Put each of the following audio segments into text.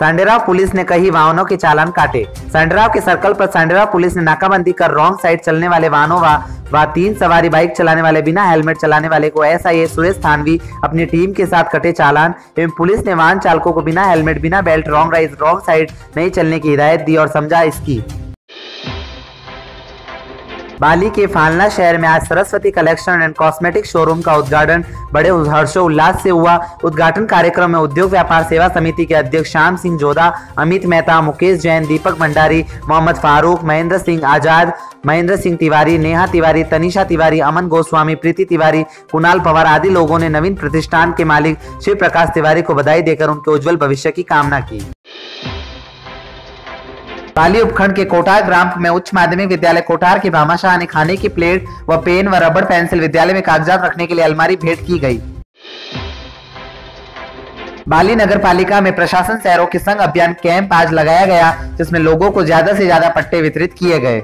Sanderao police ने कई वाहनों के चालान काटे। सांडेराव के सर्कल पर सांडेराव पुलिस ने नाकाबंदी कर रॉन्ग साइड चलने वाले वाहनों व व तीन सवारी बाइक चलाने वाले बिना हेलमेट चलाने वाले को एसआईए सुरेश थानवी अपनी टीम के साथ कटे चालान, एवं पुलिस ने वाहन चालकों को बिना हेलमेट, बिना बेल्ट, रॉन्ग राइज, रॉन्ग साइड नहीं चलने की हिदायत दी और समझा इसकी। बाली के फालना शहर में आज Saraswati collection and cosmetic showroom का उद्घाटन। बड़े हर्षोल्लास से हुआ। उद्घाटन कार्यक्रम में उद्योग व्यापार सेवा समिति के अध्यक्ष श्याम सिंह जोधा, अमित मेहता, मुकेश जैन, दीपक भंडारी, मोहम्मद फारूक, महेंद्र सिंह आज़ाद, महेंद्र सिंह तिवारी, नेहा तिवारी, तनिषा तिवारी, अमन गोस्वामी, प्रीति तिवारी, कुणाल पवार आदि लोगों ने नवीन प्रतिष्ठान के मालिक शिव प्रकाश तिवारी को बधाई देकर उनके उज्जवल भविष्य की कामना की। पाली उपखंड के कोटार ग्राम में उच्च माध्यमिक विद्यालय कोटार के भामाशाह ने खाने की प्लेट व पेन व रबड़ पेंसिल विद्यालय में कागजात रखने के लिए अलमारी भेंट की गई। बाली नगर पालिका में प्रशासन शहरों के संग अभियान कैंप आज लगाया गया, जिसमें लोगों को ज़्यादा से ज़्यादा पट्टे वितरित किए गए।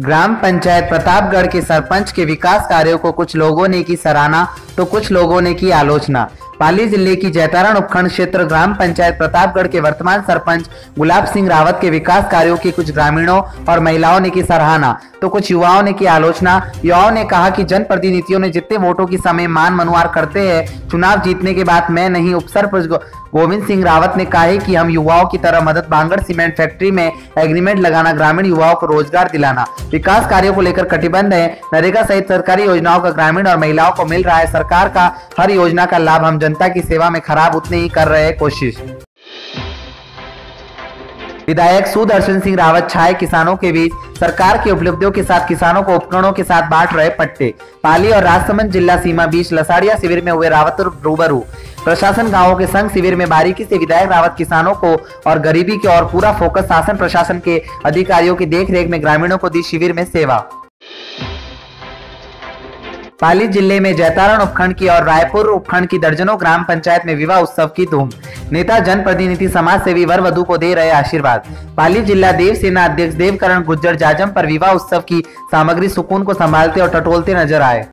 ग्राम पंचायत प्रतापगढ़ के सरपंच के विकास कार्यों को कुछ लोगों ने की सराहना तो कुछ लोगों ने की आलोचना। पाली ज़िले की जैतारण उपखंड क्षेत्र ग्राम पंचायत प्रतापगढ़ के वर्तमान सरपंच गुलाब सिंह रावत के विकास कार्यों की कुछ ग्रामीणों और महिलाओं ने की सराहना। तो कुछ युवाओं ने की आलोचना। युवाओं ने कहा कि जनप्रतिनिधियों ने जितने वोटों की समय मान मनुआर करते हैं, चुनाव जीतने के बाद मैं नहीं उप सरपंच गोविंद सिंह रावत ने कहा कि हम युवाओं की तरह मदद बांगड़ सीमेंट फैक्ट्री में एग्रीमेंट लगाना, ग्रामीण युवाओं को रोज़गार दिलाना। विकास कार्यों को लेकर कटिबंध है। नरेगा सहित सरकारी योजनाओं का ग्रामीण और महिलाओं को मिल रहा है। सरकार का हर योजना का लाभ हम जनता की सेवा में खराब उतने ही कर रहे कोशिश। विधायक सुदर्शन सिंह रावत छाए किसानों के बीच, सरकार की उपलब्धियों के साथ किसानों को उपकरणों के साथ बांट रहे पट्टे। पाली और राजसमंद जिला सीमा बीच लसाड़िया शिविर में हुए रावत रूबरू। प्रशासन गाँवों के संग शिविर में बारीकी से विधायक रावत किसानों को और गरीबी के और पूरा फोकस शासन प्रशासन के अधिकारियों की देखरेख में ग्रामीणों को दी शिविर में सेवा। पाली ज़िले में जैतारण उपखंड की और रायपुर उपखंड की दर्जनों ग्राम पंचायत में विवाह उत्सव की धूम। नेता, जनप्रतिनिधि, समाज सेवी वर वधु को दे रहे आशीर्वाद। पाली जिला देव सेना अध्यक्ष देवकरण गुज्जर जाजम पर विवाह उत्सव की सामग्री सुकून को संभालते और टटोलते नज़र आए।